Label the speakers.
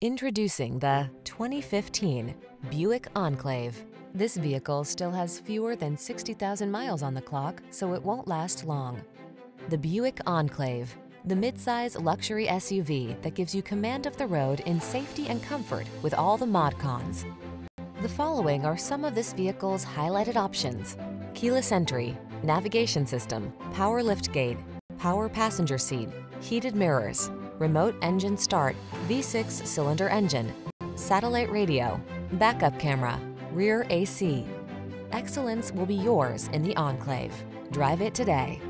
Speaker 1: Introducing the 2015 Buick Enclave. This vehicle still has fewer than 60,000 miles on the clock, so it won't last long. The Buick Enclave, the midsize luxury SUV that gives you command of the road in safety and comfort with all the mod cons. The following are some of this vehicle's highlighted options. Keyless entry, navigation system, power liftgate, power passenger seat, heated mirrors, remote engine start, V6 cylinder engine, satellite radio, backup camera, rear AC. Excellence will be yours in the Enclave. Drive it today.